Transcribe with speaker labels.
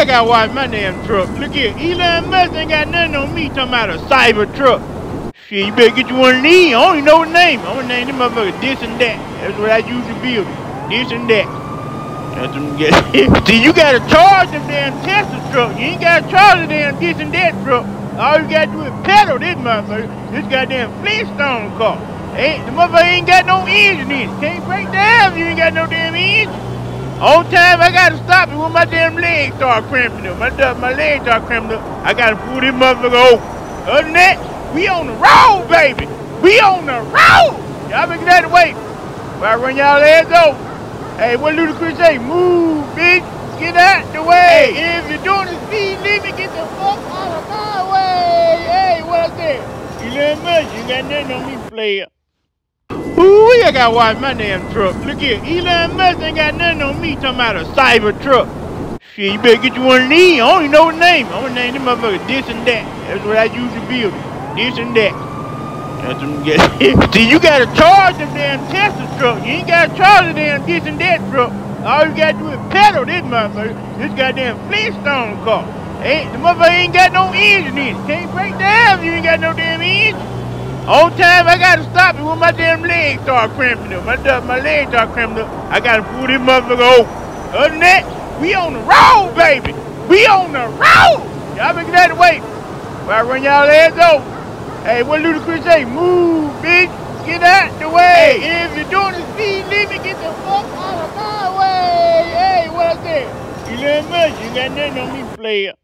Speaker 1: I gotta watch my damn truck. Look here, Elon Musk ain't got nothing on me talking about a cyber truck. Shit, you better get you one of these. I don't even know the name. I'm gonna name them motherfuckers this and that. That's what I usually build. This and that. That's them get. See, you gotta charge them damn Tesla truck. You ain't gotta charge the damn this and that truck. All you gotta do is pedal this motherfucker. This goddamn Flintstone car. Ain't the motherfucker ain't got no engine in it. Can't break down if you ain't got no damn engine. On time, I gotta stop when my damn legs start cramping up. My, my legs start cramping up. I gotta pull this motherfucker over. Other than that, we on the road, baby. We on the road. Y'all been that way. Where I run y'all legs over. Hey, what do the Ludacris say? Move, bitch. Get out the way. Hey, if you're doing the speed limit, get the fuck out of my way. Hey, what I said? You little much. You got nothing on me, player. Ooh, I gotta watch my damn truck. Look here, Elon Musk ain't got nothing on me talking about a cyber truck. Shit, you better get you one of these. I don't even know the name. I'm gonna name them motherfuckers this and that. That's what I use to build. This and that. That's them get. See, you gotta charge the damn Tesla truck. You ain't gotta charge the damn this and that truck. All you gotta do is pedal this motherfucker. This goddamn Flintstone car. Ain't the motherfucker ain't got no engine in it. Can't break down if you ain't got no damn engine. On time, I gotta stop it when my damn legs start cramping up. My, my legs start cramping up. I gotta pull this motherfucker over. Other than that, we on the road, baby. We on the road. Y'all been that way. Where I run y'all heads over. Hey, what Ludacris say? Move, bitch. Get out the way. Hey, if you're doing the speed limit, get the fuck out of my way. Hey, what I said? You little much. You got nothing on me, player.